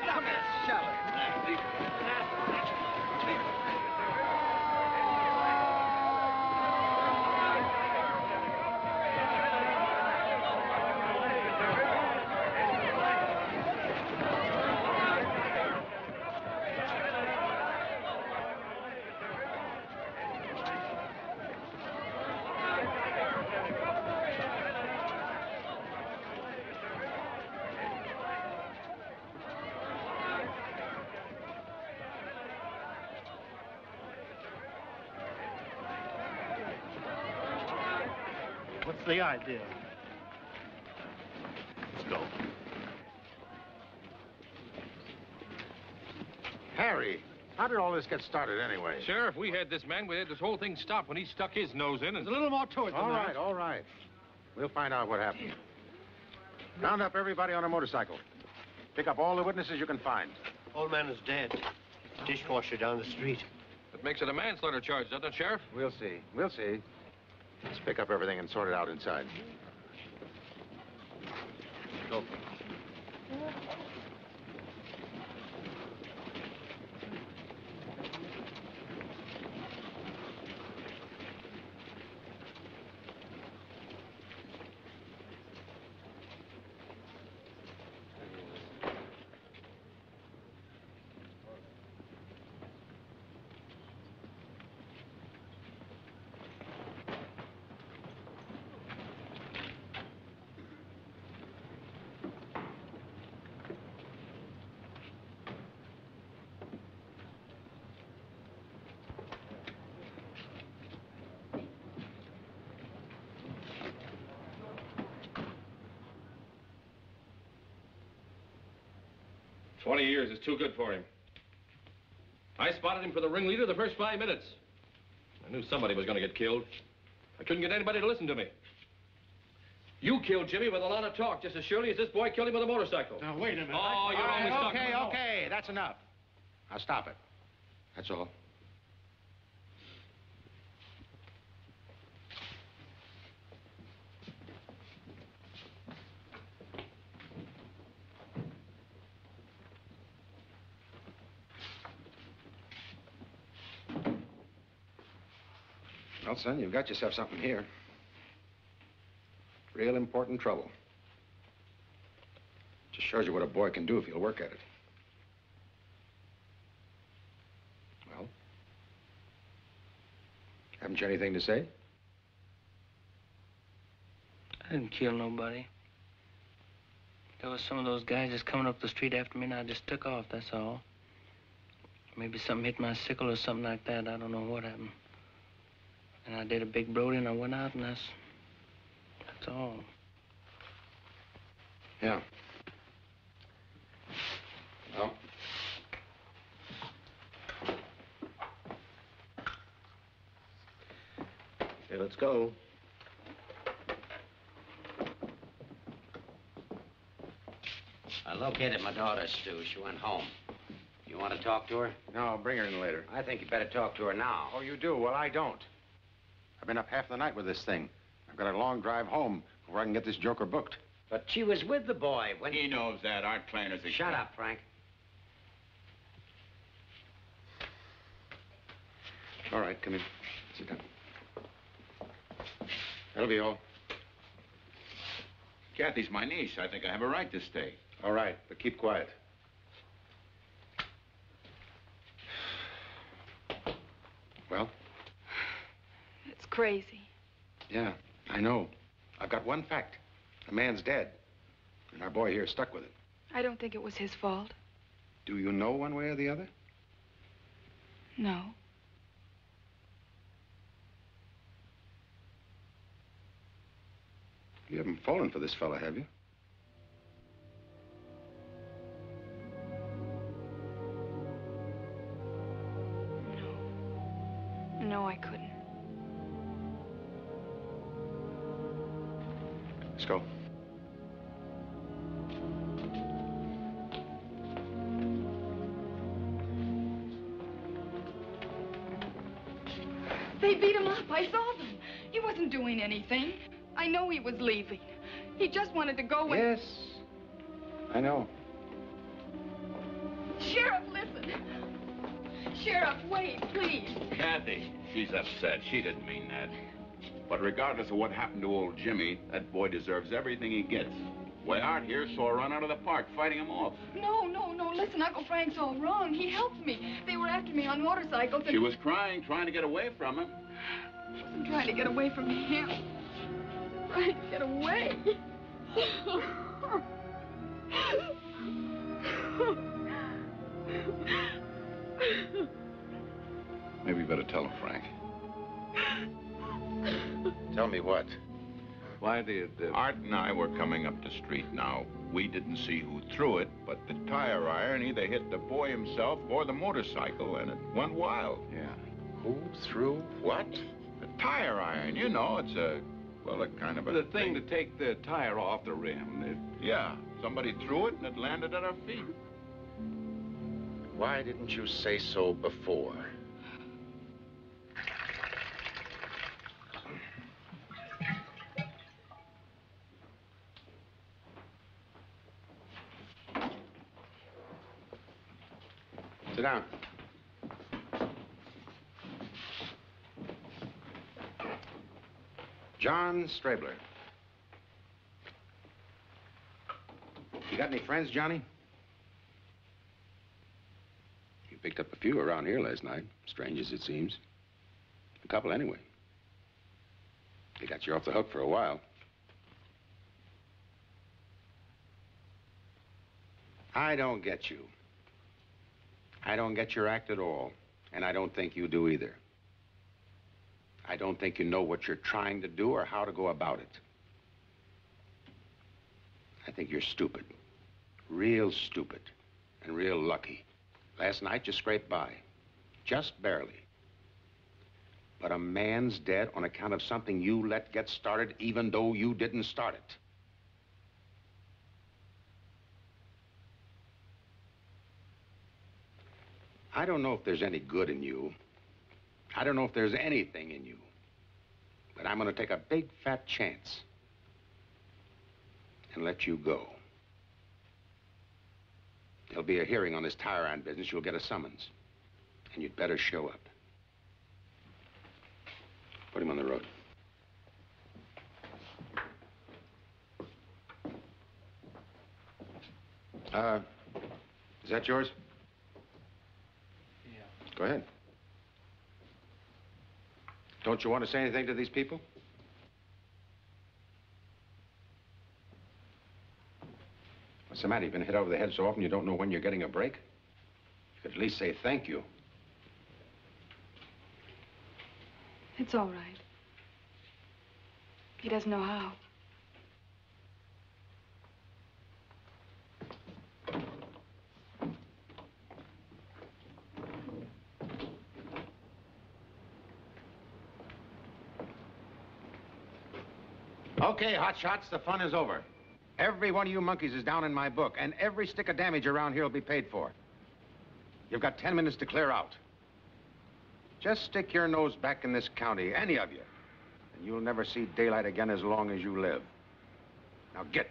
Come here, shove it. What's the idea? Let's go. Harry, how did all this get started anyway? Sheriff, we had this man. We had this whole thing stopped when he stuck his nose in. And... There's a little more to it than All that. right, all right. We'll find out what happened. Round up everybody on a motorcycle. Pick up all the witnesses you can find. Old man is dead. Dishwasher down the street. That makes it a manslaughter charge, doesn't it, Sheriff? We'll see. We'll see. Pick up everything and sort it out inside. Go. Twenty years is too good for him. I spotted him for the ringleader the first five minutes. I knew somebody was going to get killed. I couldn't get anybody to listen to me. You killed Jimmy with a lot of talk just as surely as this boy killed him with a motorcycle. Now, wait a minute. Oh, you're All right, always talking. okay, okay. That's enough. Now stop it. That's all. Well, son, you've got yourself something here. Real important trouble. Just shows you what a boy can do if he'll work at it. Well? Haven't you anything to say? I didn't kill nobody. There was some of those guys just coming up the street after me, and I just took off, that's all. Maybe something hit my sickle or something like that. I don't know what happened. And I did a big Brody, and I went out, and that's... That's all. Yeah. Well. Okay, let's go. I located my daughter, Stu. She went home. You want to talk to her? No, bring her in later. I think you better talk to her now. Oh, you do? Well, I don't. I've been up half the night with this thing. I've got a long drive home before I can get this joker booked. But she was with the boy when... He knows that. Art Kleiner's a... Shut up, Frank. All right, come in. Sit down. That'll be all. Kathy's my niece. I think I have a right to stay. All right, but keep quiet. Well, It's crazy. yeah, I know. I've got one fact. The man's dead. And our boy here is stuck with it. I don't think it was his fault. Do you know one way or the other? No. You haven't fallen for this fella, have you? No. No, I couldn't. Go. They beat him up. I saw them. He wasn't doing anything. I know he was leaving. He just wanted to go and... Yes. I know. Sheriff, listen. Sheriff, wait, please. Kathy, she's upset. She didn't mean that. But regardless of what happened to old Jimmy, that boy deserves everything he gets. Way out here saw her run out of the park, fighting him off. No, no, no. Listen, Uncle Frank's all wrong. He helped me. They were after me on motorcycles and... She was crying, trying to get away from him. I wasn't trying to get away from him. Trying to get away. Maybe you better tell him, Frank. Tell me what? Why did... Uh... Art and I were coming up the street now. We didn't see who threw it, but the tire iron either hit the boy himself or the motorcycle, and it went wild. Yeah. Who threw what? The tire iron, you know, it's a, well, a kind of a... The thing, to take the tire off the rim. It... Yeah, somebody threw it and it landed at our feet. Why didn't you say so before? Sit down. John Strabler. You got any friends, Johnny? You picked up a few around here last night. Strange as it seems. A couple, anyway. They got you off the hook for a while. I don't get you. I don't get your act at all, and I don't think you do either. I don't think you know what you're trying to do or how to go about it. I think you're stupid. Real stupid. And real lucky. Last night you scraped by. Just barely. But a man's dead on account of something you let get started even though you didn't start it. I don't know if there's any good in you. I don't know if there's anything in you. But I'm going to take a big fat chance and let you go. There'll be a hearing on this tire iron business. You'll get a summons. And you'd better show up. Put him on the road. Uh, is that yours? Go ahead. Don't you want to say anything to these people? What's the matter? You've been hit over the head so often you don't know when you're getting a break? You could at least say thank you. It's all right. He doesn't know how. Okay, hotshots, the fun is over. Every one of you monkeys is down in my book, and every stick of damage around here will be paid for. You've got ten minutes to clear out. Just stick your nose back in this county, any of you, and you'll never see daylight again as long as you live. Now get.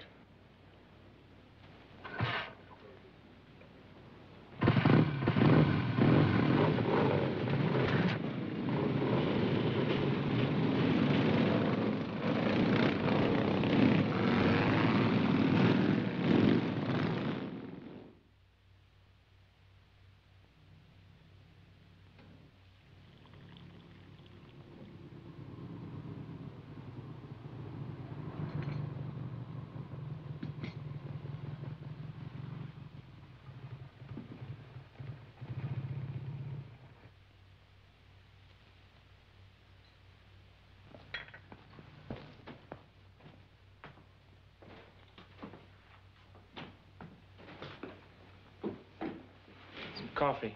Coffee.